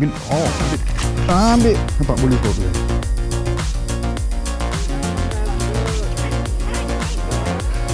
Ambil. Oh, ambil. Ambil. Nampak boleh kau tu.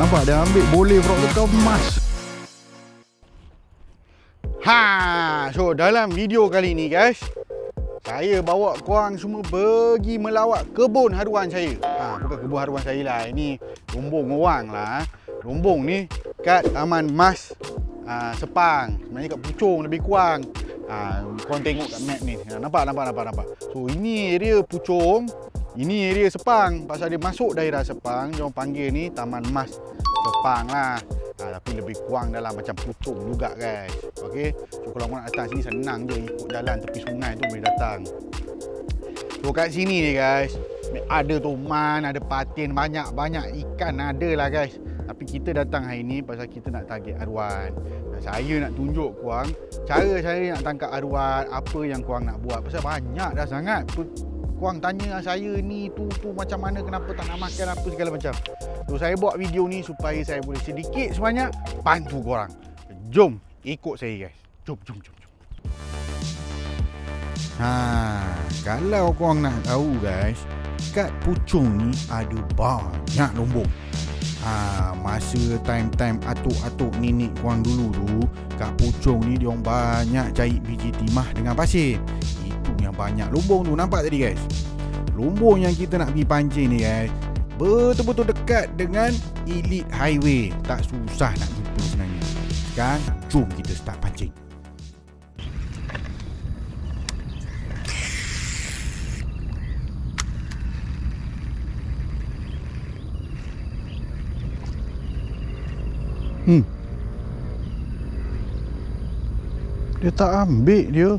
Nampak dia ambil boleh frog kau emas. Ha, so dalam video kali ni guys, saya bawa korang semua pergi melawat kebun haruan saya. Ha, bukan kebun haruan saya lah. Ini lumbung orang lah. Lumbung ni kat Taman Mas uh, Sepang. Sebenarnya kat Puchong lebih kurang. Ha, korang tengok kat map ni. Ha, nampak, nampak, nampak, nampak. So, ini area Puchong. Ini area Sepang. Pasal dia masuk daerah Sepang, dia orang panggil ni Taman Mas Sepang lah. Ha, tapi lebih kurang dalam macam Puchong juga guys. Okey. So, kalau korang nak datang sini senang je ikut jalan tepi sungai tu boleh datang. So, kat sini ni guys. Ada toman, ada patin, banyak-banyak ikan ada lah guys. Tapi kita datang hari ni pasal kita nak target arwan. Dan saya nak tunjuk korang cara saya nak tangkap arwan, apa yang korang nak buat. Pasal banyak dah sangat. Korang tanya saya ni, tu, tu macam mana, kenapa tak nak makan, apa segala macam. So saya buat video ni supaya saya boleh sedikit sebanyak bantu korang. Jom ikut saya guys. Jom, jom, jom. jom. Ha, kalau korang nak tahu guys, kat Puchong ni ada banyak lombok. Ha, masa time-time atuk-atuk nenek korang dulu tu Kat Puchong ni diorang banyak cari biji timah dengan pasir. Itu yang banyak lumbung tu. Nampak tadi guys? Lumbung yang kita nak pergi pancing ni guys Betul-betul dekat dengan Elite Highway. Tak susah nak jumpa sebenarnya. Sekarang jom kita start pancing Hmm. Dia tak ambil dia.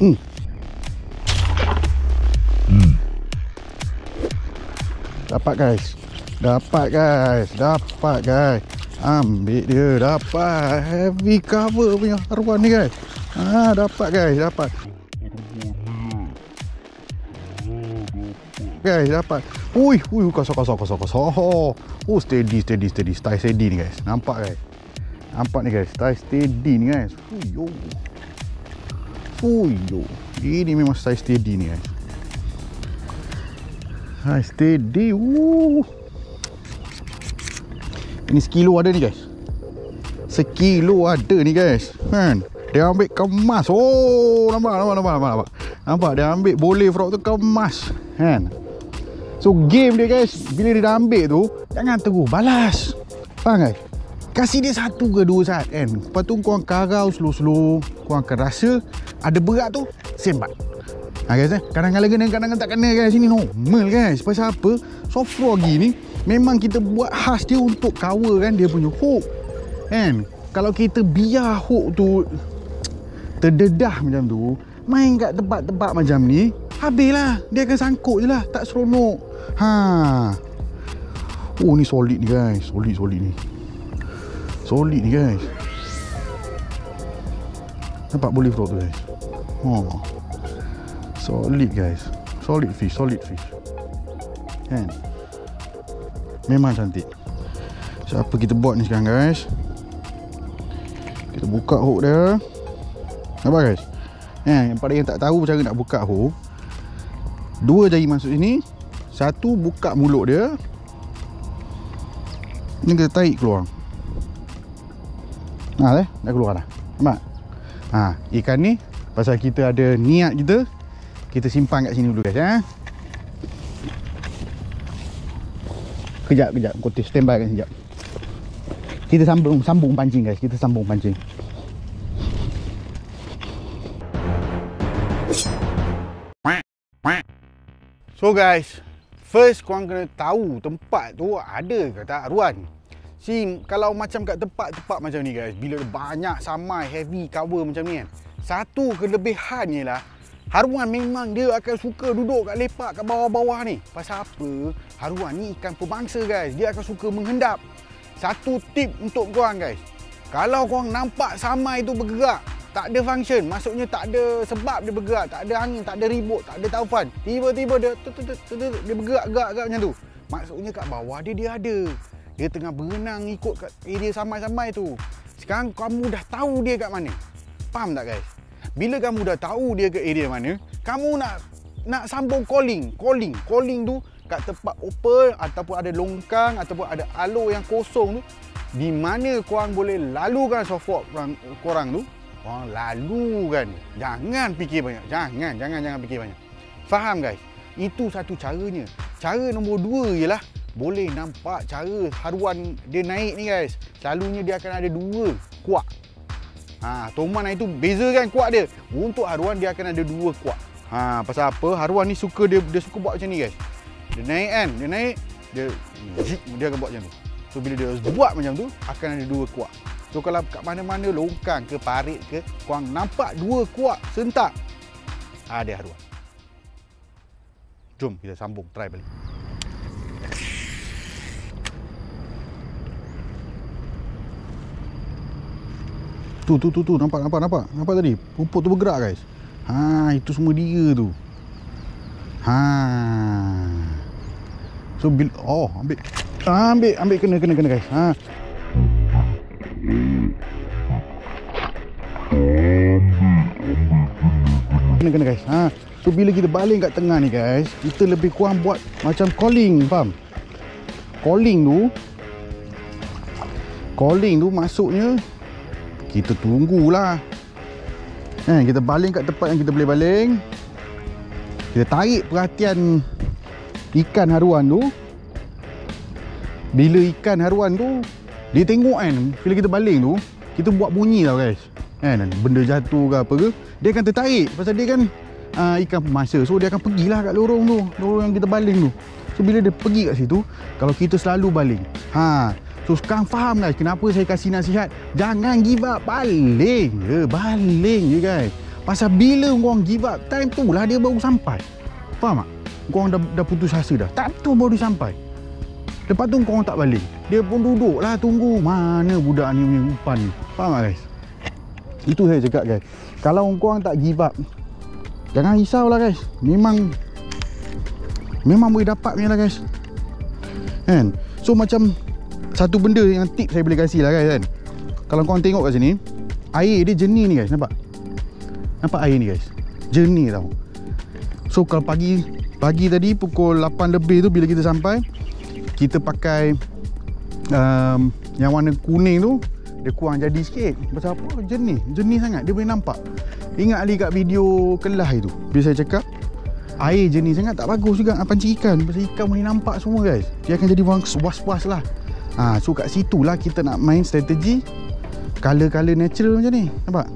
Hmm. Hmm. Dapat guys. Dapat guys. Dapat guys. Ambil dia. Dapat. Heavy cover punya arwah ni guys. Ah, dapat guys. Dapat. Guys, dapat. Ui, ui, kosong, kosong, kosong, kosong. Oh, steady, steady, steady. Style steady ni guys. Nampak guys. Nampak ni guys. Style steady ni guys. Fuyo. Fuyo. Ini memang style steady ni guys. Hai, steady. Woo. Ini sekilo ada ni guys. Sekilo ada ni guys. Kan? Dia ambil kemas. Oh, nampak, nampak, nampak. Nampak, nampak dia ambil boleh frog tu kemas. Kan? So game dia guys Bila dia dah ambil tu Jangan terus balas. Faham guys? Kasih dia satu ke dua saat kan? Lepas tu korang karau slow-slow. Korang akan rasa Ada berat tu Sembat Ha guys eh? Kadang-kadang kena Kadang-kadang tak kena guys. Sini normal guys. Pasal apa? Soft froggy ni Memang kita buat khas dia Untuk cover kan? Dia punya hook Kan? Kalau kita biar hook tu Terdedah macam tu Main kat tempat-tempat macam ni Habislah. Dia akan sangkut je lah Tak seronok Ha. Oh ni solid ni guys. Solid solid ni. Solid ni guys. Nampak boleh frog tu guys. Oh. Solid guys. Solid fish, solid fish. Kan? Memang cantik. So apa kita buat ni sekarang guys? Kita buka hook dia. Nampak guys? Yang pada yang tak tahu cara nak buka hook, dua jari masuk sini, satu buka mulut dia. Ni kita tarik keluar. Nah eh, dah keluar dah. Nampak? Ha, ikan ni Pasal kita ada niat kita Kita simpan kat sini dulu guys eh? Kejap, kejap. Kotis standby kan sekejap Kita sambung, sambung pancing guys. Kita sambung pancing. So guys First korang kena tahu tempat tu ada ke tak ruan. Si kalau macam kat tempat-tempat macam ni guys, bila banyak samai heavy cover macam ni kan. Satu kelebihannya lah Haruan memang dia akan suka duduk kat lepak kat bawah-bawah ni. Pasal apa? Haruan ni ikan pembangsa guys. Dia akan suka menghendap. Satu tip untuk korang guys. Kalau korang nampak samai tu bergerak, tak ada function. Maksudnya tak ada sebab dia bergerak. Tak ada angin tak ada ribut tak ada taufan. Tiba-tiba dia dia bergerak-gerak macam tu. Maksudnya kat bawah dia dia ada. Dia tengah berenang ikut kat area samai-samai tu. Sekarang kamu dah tahu dia kat mana? Faham tak guys? Bila kamu dah tahu dia ke area mana, kamu nak nak sambung calling, calling, calling tu kat tempat open ataupun ada longkang ataupun ada alur yang kosong tu di mana korang boleh lalukan software korang, korang tu korang lalukan jangan fikir banyak. Jangan jangan jangan fikir banyak. Faham guys? Itu satu caranya. Cara nombor dua ialah boleh nampak cara haruan dia naik ni guys. Selalunya dia akan ada dua kuat ha, Toman itu beza kan kuat dia. Untuk haruan dia akan ada dua kuat ha, pasal apa? Haruan ni suka dia dia suka buat macam ni guys. Dia naik kan? Dia naik dia dia akan buat macam tu. So bila dia buat macam tu akan ada dua kuat so kalau kat mana-mana longkang ke parit ke korang nampak dua kuat sentak ada ah, haruan jom kita sambung try balik Tu tu tu tu nampak nampak nampak nampak tadi pupuk tu bergerak guys. Ha itu semua dia tu. Ha So bil oh ambil ah, ambil ambil kena kena kena guys. Ha. Kena kena guys. Ha. So bila kita baling kat tengah ni guys, kita lebih kurang buat macam calling, faham? Calling tu Calling tu maksudnya kita tunggulah. Eh, kita baling kat tempat yang kita boleh baling. Kita tarik perhatian ikan haruan tu bila ikan haruan tu dia tengok kan bila kita baling tu kita buat bunyi tau guys kan benda jatuh ke apa ke dia akan tertarik pasal dia kan uh, ikan pemasa so dia akan pergilah kat lorong tu lorong yang kita baling tu so bila dia pergi kat situ kalau kita selalu baling ha so sekarang faham guys kenapa saya kasih nasihat jangan give up baling je baling je guys pasal bila orang give up time tu lah dia baru sampai faham tak korang dah, dah putus asa dah. Tak tu baru sampai. Lepas tu korang tak balik. Dia pun duduk lah tunggu mana budak ni punya umpan ni. Faham tak guys? Itu saya cakap guys. Kalau korang tak give up, jangan risau lah guys. Memang, memang boleh dapat punya lah guys. Kan? So macam satu benda yang tip saya boleh kasih lah guys kan. Kalau korang tengok kat sini, air dia jernih ni guys. Nampak? Nampak air ni guys? Jernih tau. So kalau pagi Pagi tadi pukul 8 lebih tu bila kita sampai Kita pakai um, Yang warna kuning tu Dia kurang jadi sikit. Pasal apa? Jernih. Jernih sangat. Dia boleh nampak. Ingat Ali kat video kelah itu? Bila saya cakap Air jernih sangat tak bagus juga. Nak pancing ikan. Pasal ikan boleh nampak semua guys. Dia akan jadi was-was lah. Ha, So kat situ lah kita nak main strategi Color-color natural macam ni. Nampak?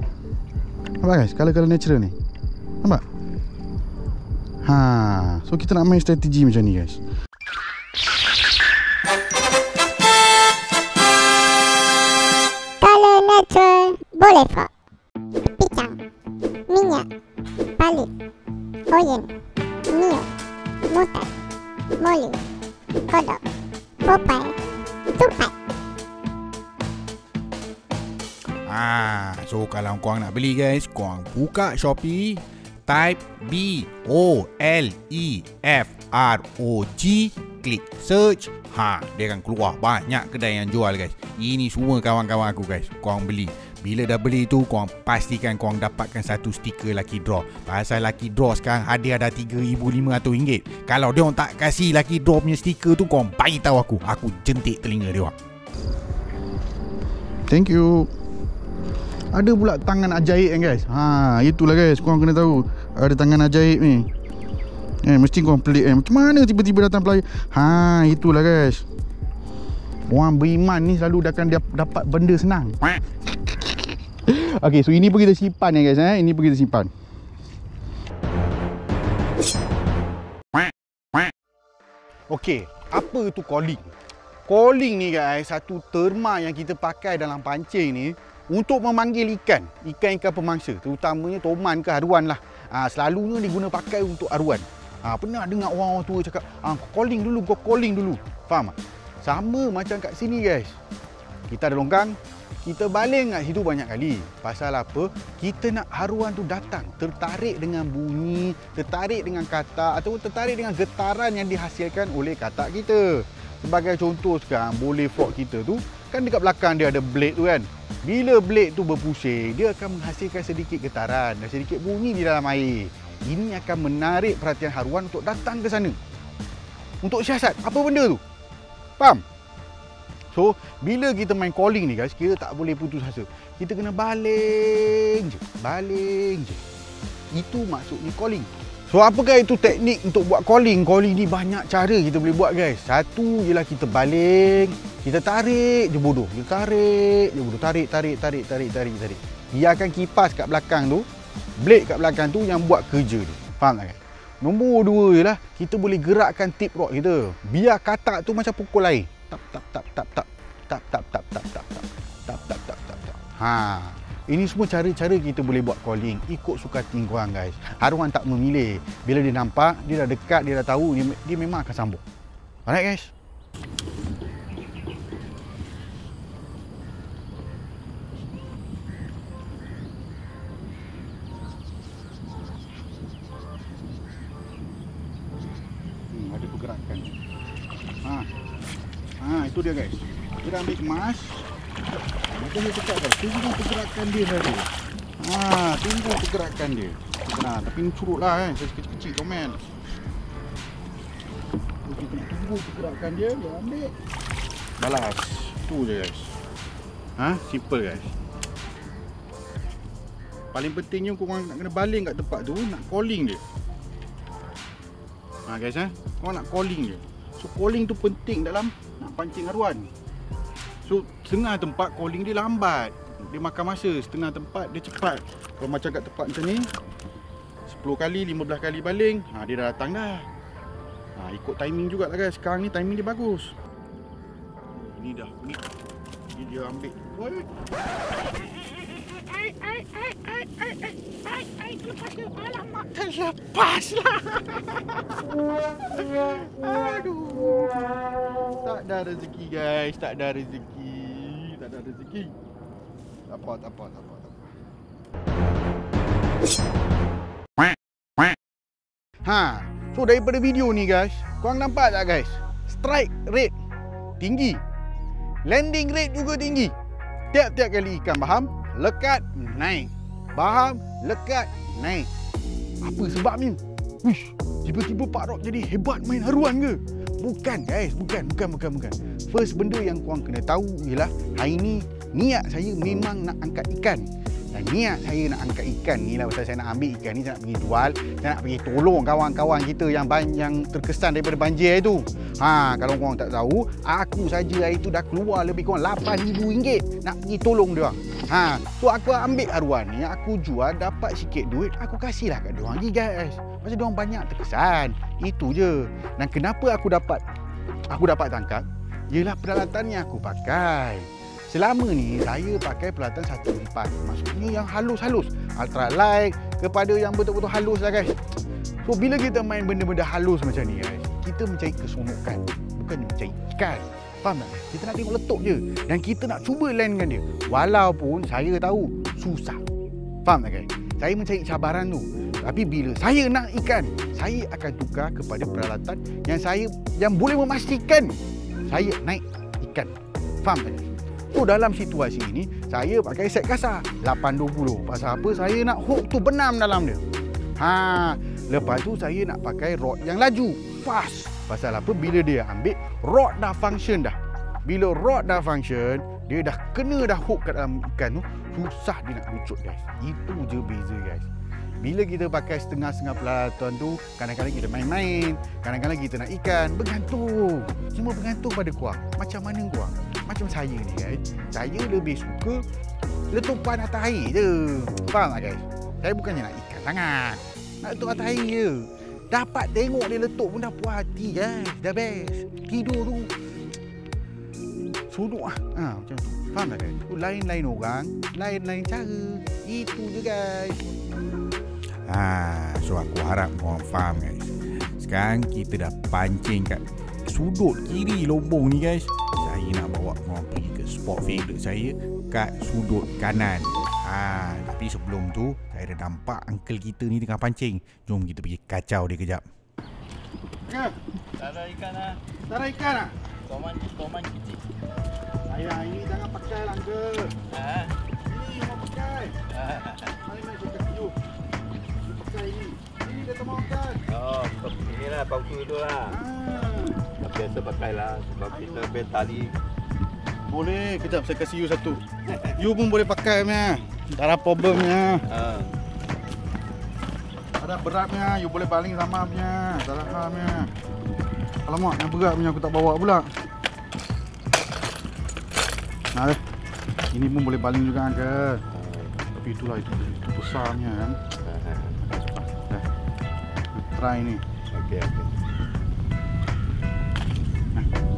Nampak guys? Color-color natural ni. Nampak? Ha, so kita nak main strategi macam ni guys. Natural boleh pak. Picang, minyak, palit, oyen, mio, mutai, moli, kodok, popai, tupai. Ah, so kalau korang nak beli guys, korang buka Shopee, type B O L E F R O G klik search ha dia akan keluar banyak kedai yang jual guys ini semua kawan-kawan aku guys. Korang beli. Bila dah beli tu korang pastikan korang dapatkan satu stiker lucky draw. Pasal lucky draw sekarang hadiah dah RM3,500. Kalau dia orang tak kasih lucky draw punya stiker tu korang bagi tahu aku. Aku jentik telinga dia orang thank you. Ada pula tangan ajaib kan guys? Ha itulah guys. Korang kena tahu. Ada tangan ajaib ni. Eh mesti korang pelik eh. Macam mana tiba-tiba datang pelayar ha itulah guys orang beriman ni selalu akan dapat benda senang Okay, so ini pun kita simpan ya guys eh ini pun kita simpan Okay, apa tu calling? Calling ni guys, satu terma yang kita pakai dalam pancing ni untuk memanggil ikan, ikan-ikan pemangsa, terutamanya toman ke haruan lah. Ha, selalunya diguna pakai untuk haruan. Ha, pernah dengar orang-orang tua cakap, ha, calling dulu, kau calling dulu. Faham tak? Sama macam kat sini guys. Kita ada longkang, kita baling kat situ banyak kali. Pasal apa? Kita nak haruan tu datang, tertarik dengan bunyi, tertarik dengan kata atau tertarik dengan getaran yang dihasilkan oleh katak kita. Sebagai contoh sekarang, boleh frog kita tu kan dekat belakang dia ada blade tu kan. Bila blade tu berpusing, dia akan menghasilkan sedikit getaran dan sedikit bunyi di dalam air. Ini akan menarik perhatian haruan untuk datang ke sana. Untuk siasat, apa benda tu? Faham? So, bila kita main calling ni guys, kita tak boleh putus asa. Kita kena baling je. Baling je. Itu maksudnya calling. So apakah itu teknik untuk buat calling? Calling ni banyak cara kita boleh buat guys. Satu ialah kita baling, kita tarik je bodoh. Kita tarik je bodoh. Tarik, tarik, tarik, tarik, tarik, tarik. Biarkan kipas kat belakang tu, blade kat belakang tu yang buat kerja tu. Faham tak guys? Nombor dua ialah kita boleh gerakkan tip rod kita. Biar katak tu macam pukul air. Tap, tap, tap, tap, tap. Tap, tap, tap, tap, tap, tap. Tap, tap, tap, tap, tap. Ha, ini semua cara-cara kita boleh buat calling ikut suka korang guys. Haruan tak memilih. Bila dia nampak, dia dah dekat, dia dah tahu, dia, dia memang akan sambung. Alright guys? Hmm, ada pergerakan. Ha. Ha, itu dia guys. Dia dah ambil kemas. Macam saya cakap kan, tunggu pergerakan dia tadi. Ha, tunggu pergerakan dia. Nah, tapi ni curut lah kan, saya kecil-kecil komen. Kita tunggu pergerakan dia, dia ambil. Balas. Tu je guys. Ha, simple guys. Paling pentingnya korang nak kena baling kat tempat tu, nak calling dia. Ha guys eh, korang nak calling dia. So calling tu penting dalam nak pancing haruan. So setengah tempat calling dia lambat. Dia makan masa Setengah tempat dia cepat. Kalau macam kat tempat macam ni 10 kali, 15 kali baling ha, Dia dah datang dah. Ha, Ikut timing jugalah guys. Sekarang ni timing dia bagus. Ini dah ni. Dia ambil. Oi. Ai, lepas dia alamak terlepas lah. Aduh. Tak ada rezeki guys, tak ada rezeki, tak ada rezeki. Tak apa, tak apa, tak apa, tak apa. Ha, so daripada video ni guys, korang nampak tak guys? Strike rate tinggi. Landing rate juga tinggi. Tiap-tiap kali ikan baham, lekat, naik. Baham, lekat, naik. Apa sebabnya? Wish, tiba-tiba Pak Rock jadi hebat main haruan ke? Bukan guys, bukan, bukan, bukan, bukan. First benda yang korang kena tahu ialah hari ni niat saya memang nak angkat ikan. Dan niat saya nak angkat ikan ni lah pasal saya nak ambil ikan ni saya nak pergi jual, saya nak pergi tolong kawan-kawan kita yang yang terkesan daripada banjir itu. Ha, kalau korang tak tahu, aku saja hari tu dah keluar lebih kurang RM8,000 nak pergi tolong dia. Ha, so aku ambil haruan ni, aku jual dapat sikit duit, aku kasihlah kat dia orang lagi guys. Pasal dia orang banyak terkesan. Itu je. Dan kenapa aku dapat aku dapat tangkap? Ialah peralatan yang aku pakai. Selama ni saya pakai peralatan 1.4 Maksudnya yang halus-halus. Ultralight kepada yang betul-betul halus lah guys. So bila kita main benda-benda halus macam ni guys Kita mencari keseronokan. Bukan mencari ikan. Faham tak? Kita nak tengok letup je. Dan kita nak cuba land dengan dia. Walaupun saya tahu susah. Faham tak guys? Saya mencari cabaran tu. Tapi bila saya nak ikan Saya akan tukar kepada peralatan Yang saya Yang boleh memastikan Saya naik ikan. Faham tak guys? So dalam situasi ini saya pakai set kasar 820. Pasal apa? Saya nak hook tu benam dalam dia. Ha, lepas tu saya nak pakai rod yang laju, fast. Pasal apa? Bila dia ambil rod dah function dah. Bila rod dah function, dia dah kena dah hook kat dalam ikan tu, susah dia nak lucut guys. Itu je beza guys. Bila kita pakai setengah-setengah peralatan tu, kadang-kadang kita main-main, kadang-kadang kita nak ikan, bergantung. Semua bergantung pada korang. Macam mana korang? Macam saya ni guys, saya lebih suka letupan atas air je. Faham tak guys? Saya bukannya nak ikan sangat. Nak letup atas air je. Dapat tengok dia letup pun dah puas hati guys. Dah best. Tidur tu sunuk lah. Ha, macam tu. Faham tak guys? Tu lain-lain orang, lain-lain cara. Itu je guys. Ha, so aku harap korang faham guys. Sekarang kita dah pancing kat sudut kiri lubung ni guys. Saya nak bawa korang pergi ke spot favourite saya kat sudut kanan. Ha, tapi sebelum tu saya dah nampak uncle kita ni tengah pancing. Jom kita pergi kacau dia kejap. Ya, Tak ada ikan lah. tak ada ikan ah. Toman Toman kecil. Ayah ini jangan pakai lah ke. Ah. Ini mau pakai. ah. Mari mai kita you. You pakai ini. Ini dia tak makan. Oh, inilah pauku tu lah. Ah. Biasa pakai lah sebab kita bel tali. Boleh, kejap saya kasih you satu. You pun boleh pakai punya. Tak ada problemnya. Ha. Ada beratnya, you boleh baling sama punya. Tak ada halnya. Alamak, yang berat punya aku tak bawa pula. Nah, eh. ini pun boleh baling juga ke. Tapi itulah itu, itu besarnya kan. Try ni. Okey, okey.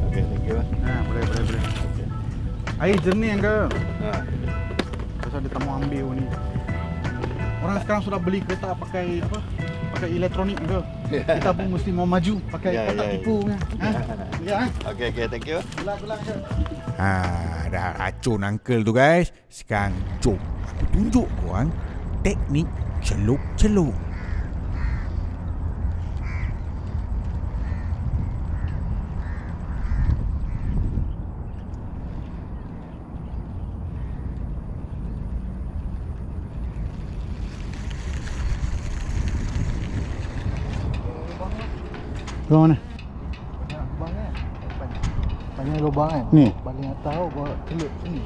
Okey, thank you. Nah, boleh, boleh, boleh. Okey. Air jernih yang ke. Ha. Pasal dia tak mau ambil ni. Orang sekarang sudah beli kereta pakai apa? Pakai elektronik ke. Kita pun mesti mau maju pakai Ya, kotak ya, ya. tipu punya. Ha? Ya. ha? Okey, okey, thank you. Gelak-gelak je. Ha, dah racun uncle tu guys. Sekarang jom aku tunjuk korang teknik celup-celup. Kau mana? Lubang kan? Banyak lubang kan? Ni. Paling atas tau bawa celup sini.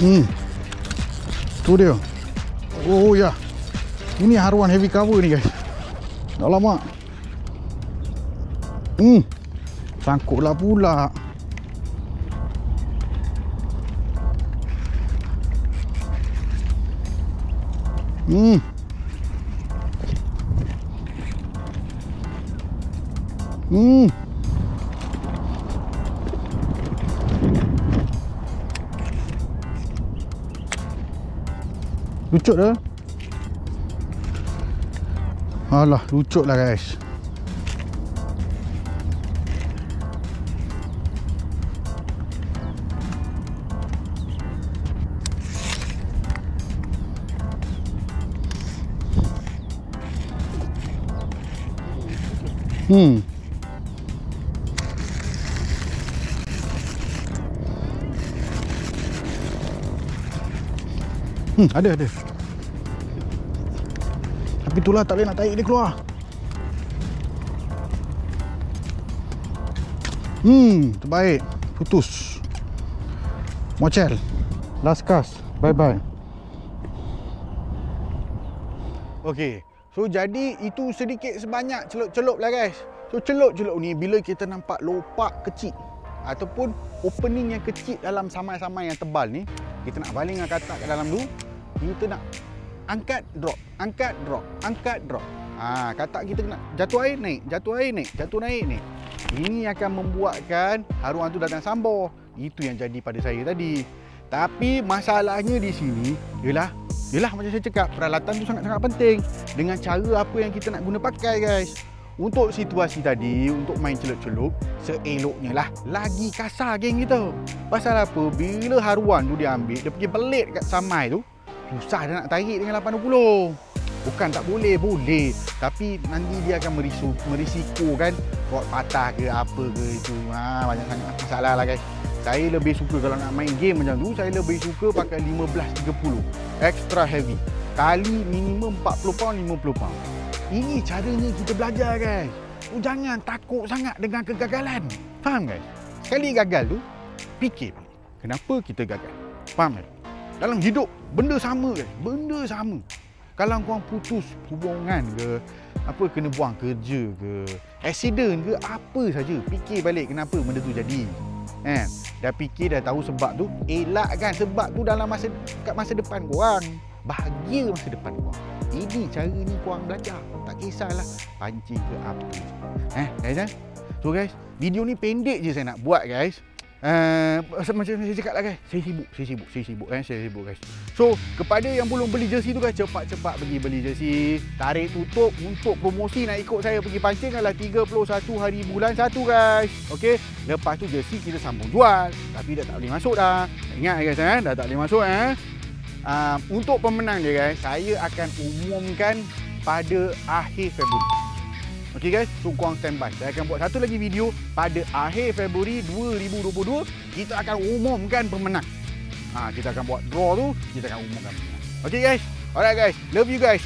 Hmm. Tu dia. Oh ya. Ini haruan heavy cover ni guys. Dah lama. Hmm. Sangkutlah pula. Hmm. Hmm. Lucut dah. Alah, lucut lah guys. Hmm. Hmm, ada ada. Tapi itulah tak boleh nak tarik dia keluar. Hmm, terbaik. Putus. Mocel. Last cast. Bye bye. Okey. So jadi itu sedikit sebanyak celup-celup lah guys. So celup-celup ni bila kita nampak lopak kecil ataupun opening yang kecil dalam samai-samai yang tebal ni, kita nak baling dengan katak ke dalam tu, kita nak angkat drop, angkat drop, angkat drop. Ha, katak kita kena jatuh air naik, jatuh air naik, jatuh naik naik. Ini akan membuatkan haruan tu datang sambor. Itu yang jadi pada saya tadi. Tapi masalahnya di sini ialah Yelah macam saya cakap peralatan tu sangat-sangat penting dengan cara apa yang kita nak guna pakai guys. Untuk situasi tadi, untuk main celup-celup, seeloknya lah lagi kasar geng kita. Pasal apa? Bila haruan tu dia ambil, dia pergi pelit kat samai tu, susah dia nak tarik dengan 80. Bukan tak boleh, boleh. Tapi nanti dia akan merisu, merisiko kan rod patah ke apa ke itu. Ha, banyak sangat masalah lah guys. Saya lebih suka kalau nak main game macam tu, saya lebih suka pakai 15-30. Extra heavy. Kali minimum 40 pound, 50 pound. Ini caranya kita belajar guys. Oh, jangan takut sangat dengan kegagalan. Faham guys? Sekali gagal tu, fikir. Kenapa kita gagal? Faham guys? Dalam hidup, benda sama guys. Benda sama. Kalau korang putus hubungan ke, apa kena buang kerja ke, accident ke, apa saja, fikir balik kenapa benda tu jadi. Kan? Dah fikir dah tahu sebab tu, elakkan sebab tu dalam masa kat masa depan korang. Bahagia masa depan korang. Ini caranya korang belajar. Tak kisahlah pancing ke apa. Eh, guys eh? So guys, video ni pendek je saya nak buat guys. Uh, macam saya cakap lah guys Saya sibuk, saya sibuk, saya sibuk eh, saya sibuk guys. So, kepada yang belum beli jersey tu guys Cepat-cepat pergi beli jersey. Tarikh tutup untuk promosi nak ikut saya pergi pancing adalah 31 hari bulan 1 guys. Okay, lepas tu jersey kita sambung jual. Tapi dah tak boleh masuk dah. Ingat guys eh, dah tak boleh masuk eh. Uh, Untuk pemenang dia guys Saya akan umumkan pada akhir Februari Okey guys, so korang standby. Saya akan buat satu lagi video pada akhir Februari 2022. Kita akan umumkan pemenang. Ha, kita akan buat draw tu, kita akan umumkan pemenang. Okey guys, alright guys, love you guys.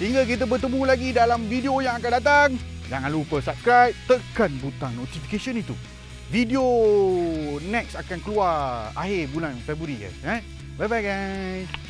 Sehingga kita bertemu lagi dalam video yang akan datang. Jangan lupa subscribe, tekan butang notification itu. Video next akan keluar akhir bulan Februari guys. Eh? Bye bye guys.